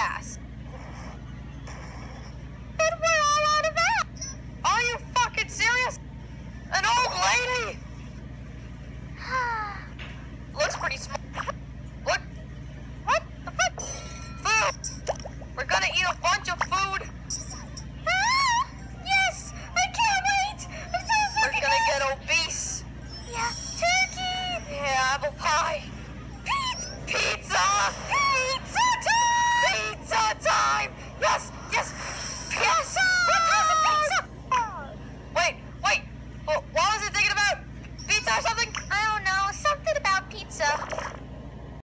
ass. But we're all out of ass. Are you fucking serious? An old lady? Looks pretty small. What? What the fuck? Food. We're gonna eat a bunch of food. Ah, yes, I can't wait. I'm so fucking We're gonna get obese. Yeah, turkey. Yeah, apple pie.